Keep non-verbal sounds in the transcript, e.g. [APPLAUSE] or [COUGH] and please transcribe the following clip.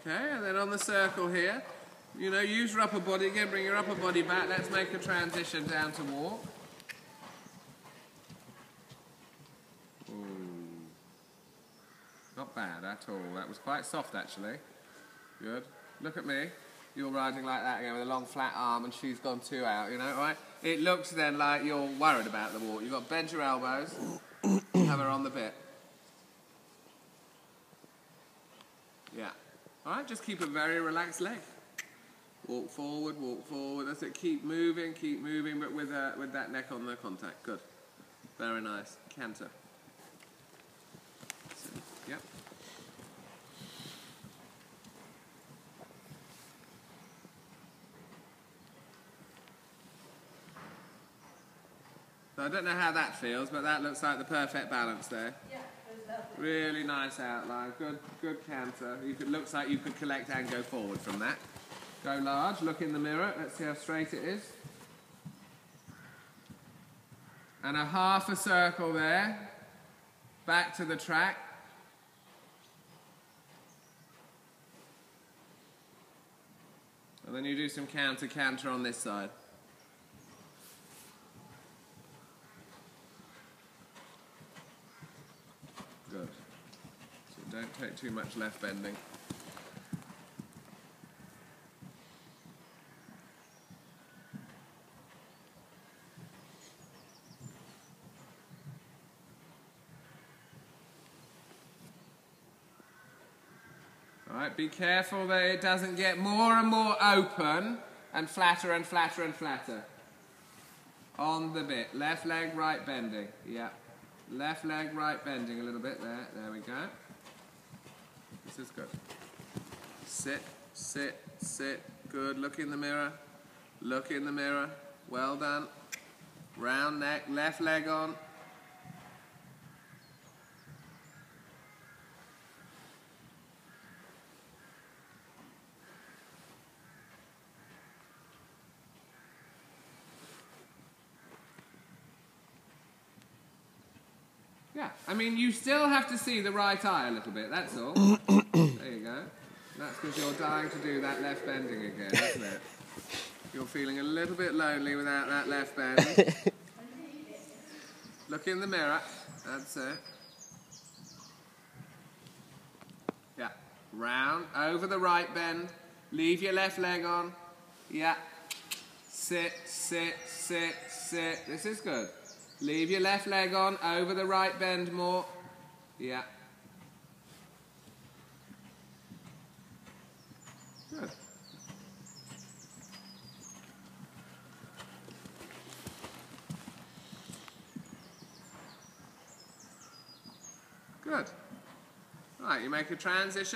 Okay, and then on the circle here, you know, use your upper body again, bring your upper body back. Let's make a transition down to walk. Ooh. Not bad at all. That was quite soft actually. Good. Look at me. You're riding like that again with a long flat arm and she's gone two out, you know, right? It looks then like you're worried about the walk. You've got to bend your elbows, have her on the bit. Yeah. All right, just keep a very relaxed leg. Walk forward, walk forward. That's it. Keep moving, keep moving, but with uh, with that neck on the contact. Good. Very nice. Canter. So, yep. So I don't know how that feels, but that looks like the perfect balance there. Yeah. Really nice outline. Good, good canter. You could looks like you could collect and go forward from that. Go large. Look in the mirror. Let's see how straight it is. And a half a circle there. Back to the track. And then you do some counter canter on this side. Good. So don't take too much left bending. All right, be careful that it doesn't get more and more open and flatter and flatter and flatter. On the bit. Left leg, right bending. Yeah. Left leg, right bending a little bit there. There we go. This is good. Sit, sit, sit. Good. Look in the mirror. Look in the mirror. Well done. Round neck, left leg on. Yeah, I mean, you still have to see the right eye a little bit, that's all. [COUGHS] there you go. That's because you're dying to do that left bending again, isn't it? You're feeling a little bit lonely without that left bend. [LAUGHS] Look in the mirror. That's it. Yeah. Round, over the right bend. Leave your left leg on. Yeah. Sit, sit, sit, sit. This is good. Leave your left leg on, over the right bend more. Yeah. Good. Good. Right, you make a transition.